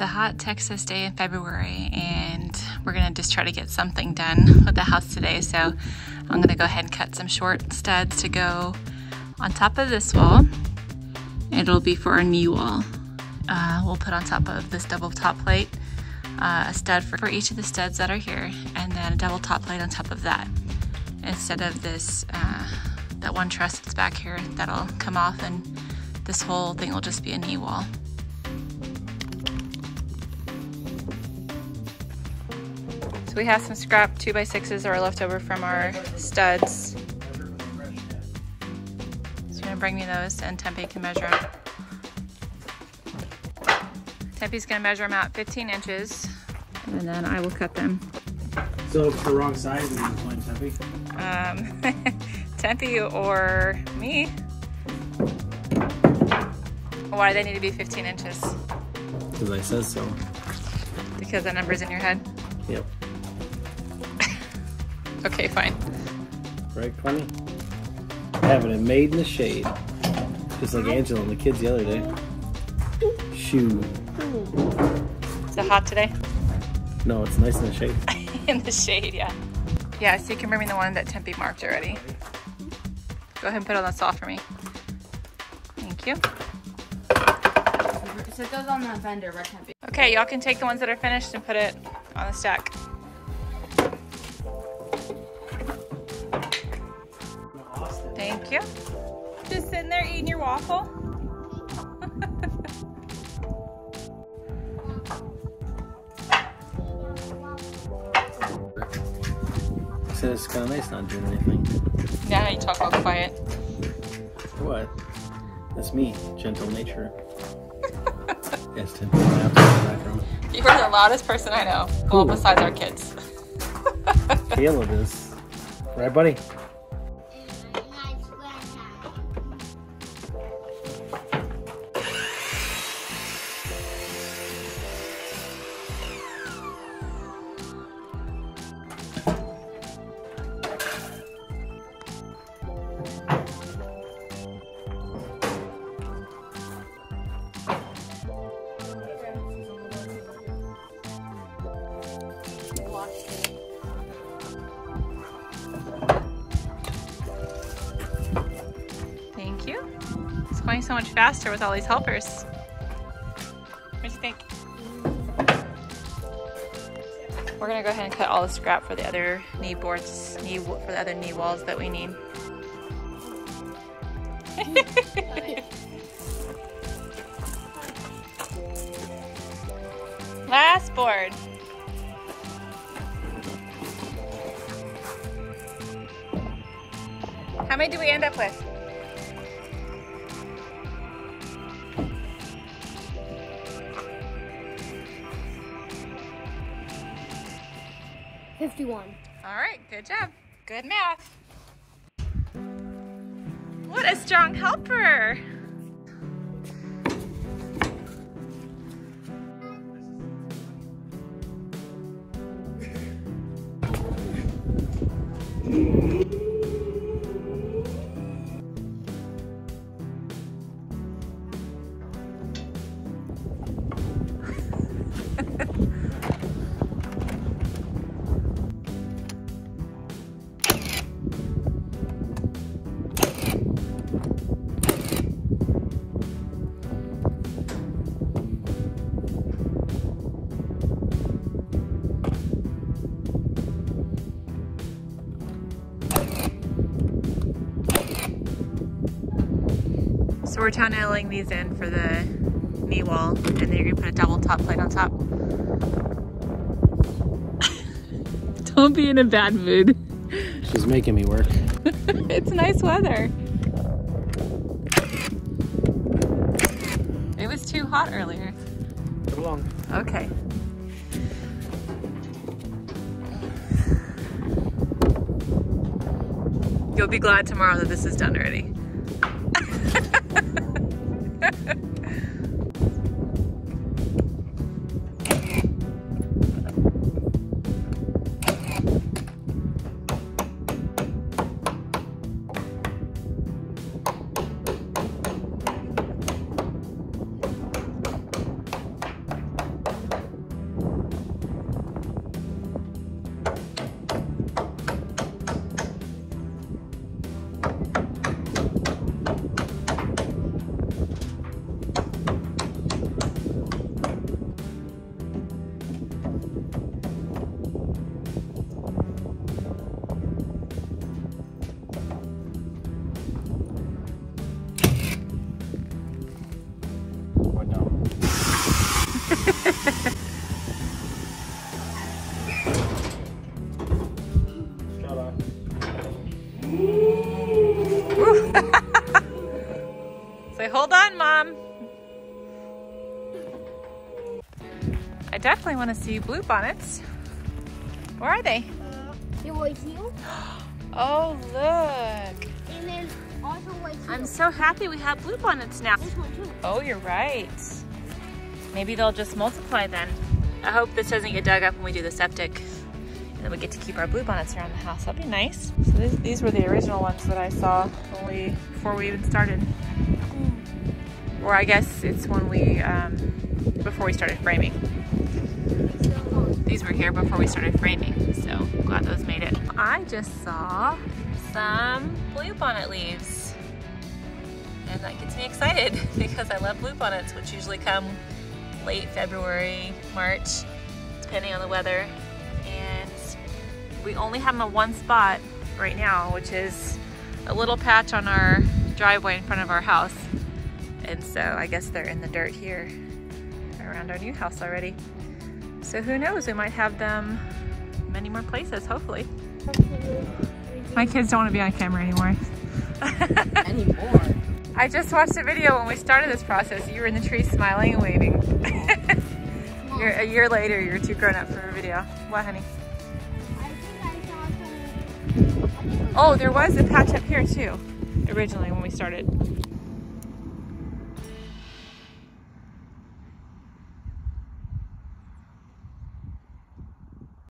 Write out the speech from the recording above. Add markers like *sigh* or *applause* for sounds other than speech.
It's a hot Texas day in February and we're gonna just try to get something done with the house today. So I'm gonna go ahead and cut some short studs to go on top of this wall. It'll be for our knee wall. Uh, we'll put on top of this double top plate uh, a stud for, for each of the studs that are here and then a double top plate on top of that instead of this uh, that one truss that's back here that'll come off and this whole thing will just be a knee wall. So we have some scrap 2x6s that are left over from our studs. So you're gonna bring me those and Tempe can measure them. Tempe's gonna measure them out 15 inches and then I will cut them. So if it's the wrong size, then you blame Tempe? Um, *laughs* Tempe or me. Why do they need to be 15 inches? Because I says so. Because the number's in your head? Yep. Okay, fine. Right, Connie? Having it made in the shade. Just like Angela and the kids the other day. Shoo. Is it hot today? No, it's nice in the shade. *laughs* in the shade, yeah. Yeah, so you can bring me the one that Tempe marked already. Go ahead and put it on the saw for me. Thank you. So it goes on the vendor, right? Tempe. Okay, y'all can take the ones that are finished and put it on the stack. You. Just sitting there eating your waffle. *laughs* So it's kind of nice not doing anything. Yeah, you talk all quiet. What? That's me, gentle nature. *laughs* yes, Tempe. Naps in the background. You are the loudest person I know. Well, Cool. besides our kids. *laughs* Caleb is. Right, buddy? Going so much faster with all these helpers. What do you think? We're gonna go ahead and cut all the scrap for the other knee boards, knee for the other knee walls that we need. *laughs* Last board. How many do we end up with? Fifty-one. All right, good job. Good math. What a strong helper. So we're toenailing these in for the knee wall, and then you're gonna put a double top plate on top. *laughs* Don't be in a bad mood. She's making me work. *laughs* it's nice weather. It was too hot earlier. Come along. Okay. You'll be glad tomorrow that this is done already. Say, hold on, Mom. I definitely want to see blue bonnets. Where are they? Uh, they're right here. Oh, look. And also right here. I'm so happy we have blue bonnets now. Oh, you're right. Maybe they'll just multiply then. I hope this doesn't get dug up when we do the septic. And then we get to keep our blue bonnets around the house. That'd be nice. So these, these were the original ones that I saw we, before we even started. Or I guess it's when we, um, before we started framing. These were here before we started framing, so glad those made it. I just saw some blue bonnet leaves. And that gets me excited *laughs* because I love blue bonnets, which usually come late February, March, depending on the weather. And we only have them in one spot right now, which is a little patch on our driveway in front of our house. And so I guess they're in the dirt here around our new house already. So who knows, we might have them many more places, hopefully. My kids don't want to be on camera anymore. *laughs* Anymore. I just watched a video when we started this process. You were in the tree smiling and waving. *laughs* you're, a year later, you're too grown up for a video. What, honey? I think I saw some. Oh, there was a patch up here too, originally when we started.